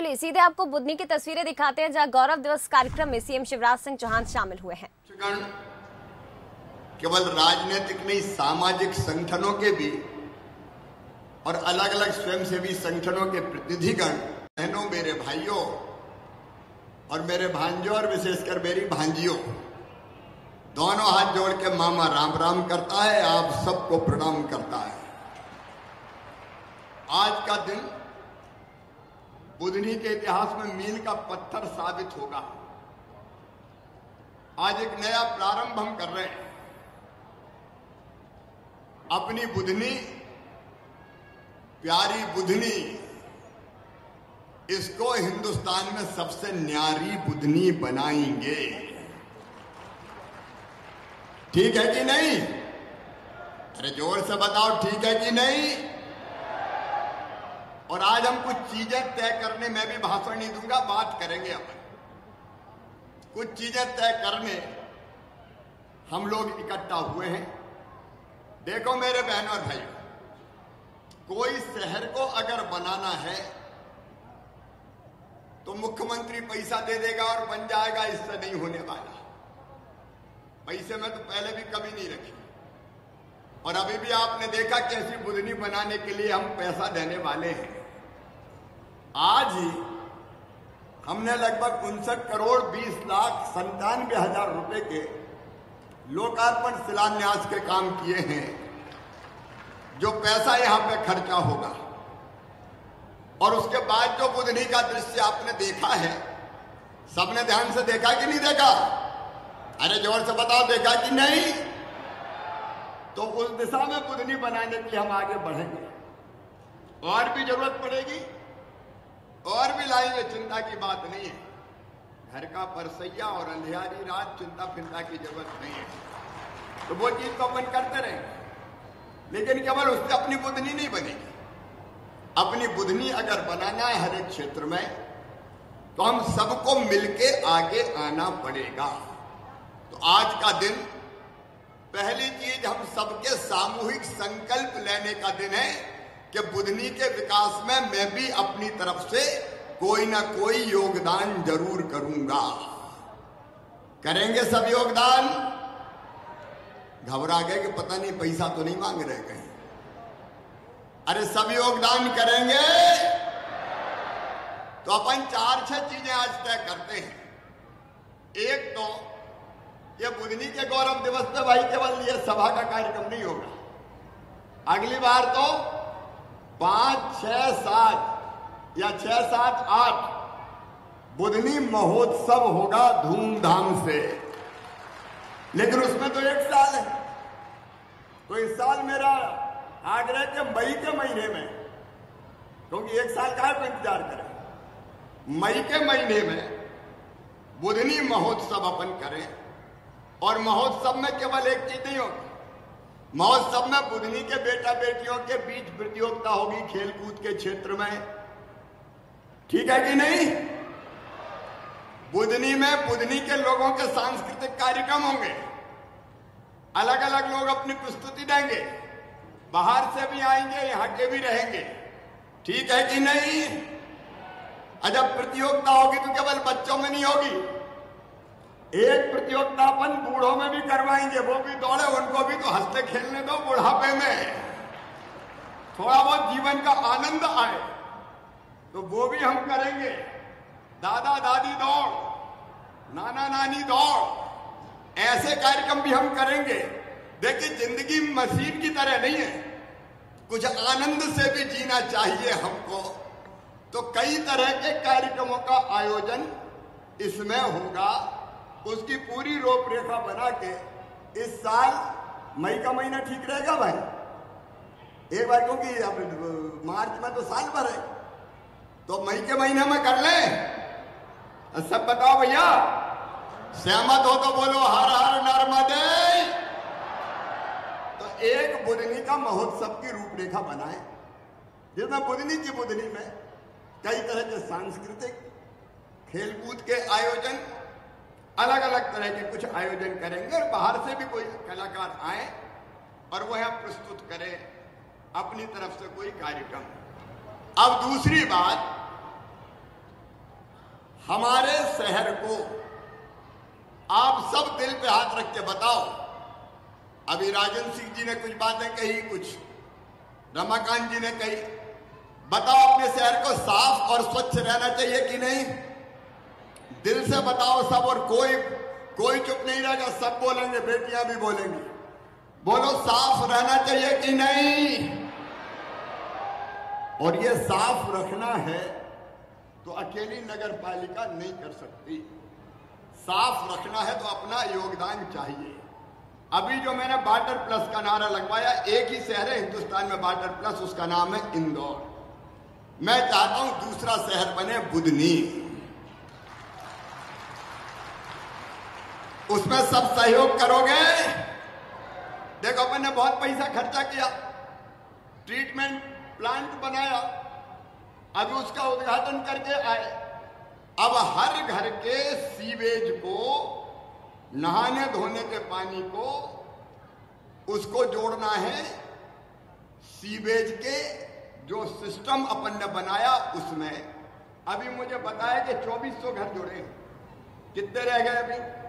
चलिए, सीधे आपको बुधनी की तस्वीरें दिखाते हैं, जहाँ गौरव दिवस कार्यक्रम में सीएम शिवराज सिंह चौहान शामिल हुए हैं। केवल राजनीतिक नहीं, सामाजिक संगठनों के भी और अलग अलग स्वयंसेवी संगठनों के प्रतिनिधिगण, बहनों, मेरे भाइयों और मेरे भांजों और विशेषकर मेरी भांजियों, दोनों हाथ जोड़ के मामा राम राम करता है, आप सबको प्रणाम करता है। आज का दिन बुधनी के इतिहास में मील का पत्थर साबित होगा। आज एक नया प्रारंभ हम कर रहे हैं। अपनी बुधनी, प्यारी बुधनी, इसको हिंदुस्तान में सबसे न्यारी बुधनी बनाएँगे। ठीक है कि नहीं? अरे ज़ोर से बताओ, ठीक है कि नहीं? और आज हम कुछ चीज़ें तय करने में भी भाषण नहीं दूँगा, बात करेंगे अपन। कुछ चीज़ें तय करने हम लोग इकट्ठा हुए हैं। देखो मेरे बहन और भाई कोई शहर को अगर बनाना है तो मुख्यमंत्री पैसा दे देगा और बन जाएगा, इससे नहीं होने वाला। पैसे में तो पहले भी कभी नहीं रखी। और अभी भी आपने देखा कैसी बुधनी बनाने के लिए हम पैसा देने वाले हैं। आज ही हमने लगभग उनसठ करोड़ बीस लाख संतानवे हज़ार रुपए के लोकार्पण शिलान्यास के काम किए हैं, जो पैसा यहाँ पे खर्चा होगा। और उसके बाद जो बुधनी का दृश्य आपने देखा है, सबने ध्यान से देखा कि नहीं देखा? अरे ज़ोर से बताओ, देखा कि नहीं? तो उस दिशा में बुधनी बनाने के लिए हम आगे बढ़ेंगे। और भी ज़रूरत पड़ेगी? और भी लाएँगे चिंता की बात नहीं है। घर का परसैया और अंधियारी रात चिंता फिंता की ज़रूरत नहीं है। तो वो चीज़ तो अपन करते रहेंगे। लेकिन केवल उससे अपनी बुधनी नहीं बनेगी। अपनी बुधनी अगर बनाना है हर एक क्षेत्र में तो हम सबको मिलके आगे आना पड़ेगा। तो आज का दिन, पहली चीज़ हम सबके सामूहिक संकल्प लेने का दिन है। कि बुधनी के विकास में मैं भी अपनी तरफ़ से कोई ना कोई योगदान ज़रूर करूँगा। करेंगे सब योगदान? घबरा गए कि पता नहीं, पैसा तो नहीं मांग रहे कहीं। अरे सब योगदान करेंगे? तो अपन चार छह चीज़ें आज तय करते हैं। एक तो ये बुधनी के गौरव दिवस पे भाई केवल ये सभा का कार्यक्रम नहीं होगा। अगली बार तो पाँच, छह, सात या छह, सात, आठ बुधनी महोत्सव होगा धूमधाम से। लेकिन उसमें तो एक साल है। तो इस साल मेरा आगरा के मई के महीने में, क्योंकि एक साल का इंतज़ार करें। मई के महीने में बुधनी महोत्सव अपन करें, और महोत्सव में केवल एक चीज़ नहीं होगी। महोत्सव में बुधनी के बेटा बेटियों के बीच प्रतियोगिता होगी खेलकूद के क्षेत्र में। ठीक है कि नहीं? बुधनी में बुधनी के लोगों के सांस्कृतिक कार्यक्रम होंगे। अलग अलग लोग अपनी प्रस्तुति देंगे। बाहर से भी आएँगे, यहाँ के भी रहेंगे। ठीक है कि नहीं? जब प्रतियोगिता होगी तो केवल बच्चों में नहीं होगी। एक प्रतियोगिता अपन बूढ़ों में भी करवाएँगे, वो भी दौड़े, उनको भी तो हँसते खेलने दो बुढ़ापे में। थोड़ा बहुत जीवन का आनंद आए तो वो भी हम करेंगे। दादा दादी दौड़, नाना नानी दौड़, ऐसे कार्यक्रम भी हम करेंगे। देखिए, ज़िंदगी मशीन की तरह नहीं है, कुछ आनंद से भी जीना चाहिए हमको। तो कई तरह के कार्यक्रमों का आयोजन इसमें होगा। उसकी पूरी रूपरेखा बना के इस साल मई का महीना ठीक रहेगा भाई? एक बार क्योंकि अब मार्च में तो साल भर है। तो मई के महीने में कर ले। सब बताओ भैया, सहमत हो तो बोलो, हर हर नर्मदे। तो एक बुधनी का महोत्सव की रूपरेखा बनाए। जिसमें बुधनी की बुधनी में कई तरह के सांस्कृतिक खेलकूद के आयोजन अलग अलग तरह के कुछ आयोजन करेंगे और बाहर से भी कोई कलाकार आए और वह प्रस्तुत करें अपनी तरफ़ से कोई कार्यक्रम। अब दूसरी बात, हमारे शहर को आप सब दिल पे हाथ रख के बताओ। अभी राजन सिंह जी ने कुछ बातें कही, कुछ रमाकांत जी ने कही। बताओ अपने शहर को साफ़ और स्वच्छ रहना चाहिए कि नहीं? दिल से बताओ सब और कोई कोई चुप नहीं रहेगा, सब बोलेंगे, बेटियाँ भी बोलेंगी। बोलो, साफ़ रहना चाहिए कि नहीं? और ये साफ़ रखना है तो अकेली नगर पालिका नहीं कर सकती। साफ़ रखना है तो अपना योगदान चाहिए। अभी जो मैंने बाटर प्लस का नारा लगवाया, एक ही शहर है हिंदुस्तान में बाटर प्लस उसका नाम है इंदौर। मैं चाहता हूँ दूसरा शहर बने बुधनी उसमें सब सहयोग करोगे। देखो अपन ने बहुत पैसा खर्चा किया। ट्रीटमेंट प्लांट बनाया। अभी उसका उद्घाटन करके आए। अब हर घर के सीवेज को, नहाने धोने के पानी को, उसको जोड़ना है। सीवेज के जो सिस्टम अपन ने बनाया उसमें। अभी मुझे बताया कि 2400 घर जुड़े कितने रह गए अभी?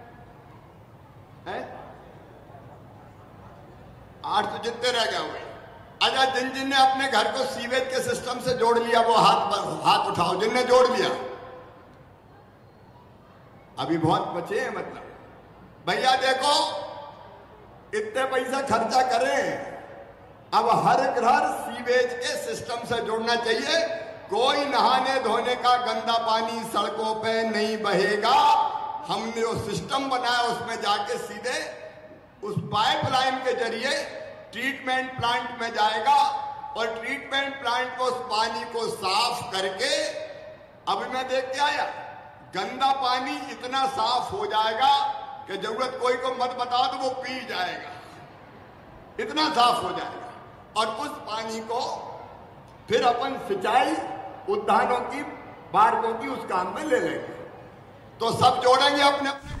हैं? आठ तो जितने रह गए हुए अच्छा जिन जिन ने अपने घर को सीवेज के सिस्टम से जोड़ लिया, वो हाथ हाथ उठाओ, जिनने जोड़ लिया। अभी बहुत बचे हैं मतलब। भैया देखो, इतने पैसा खर्चा करें। अब हर घर सीवेज के सिस्टम से जोड़ना चाहिए। कोई नहाने धोने का गंदा पानी सड़कों पे नहीं बहेगा। हमने जो सिस्टम बनाया, उसमें जाके सीधे उस पाइपलाइन के ज़रिए ट्रीटमेंट प्लांट में जाएगा और ट्रीटमेंट प्लांट को उस पानी को साफ़ करके, अभी मैं देख के आया, गंदा पानी इतना साफ़ हो जाएगा कि ज़रूरत कोई को मत बताओ तो वो पी जाएगा। इतना साफ़ हो जाएगा। और उस पानी को फिर अपन सिंचाई उद्यानों की बारकों की उस काम में ले लेंगे। तो सब जोड़ेंगे अपने। अपने